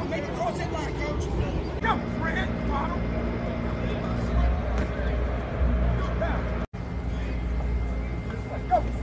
bro. Make the cross in line, coach. Go, Fred. Bottom. Go. Go.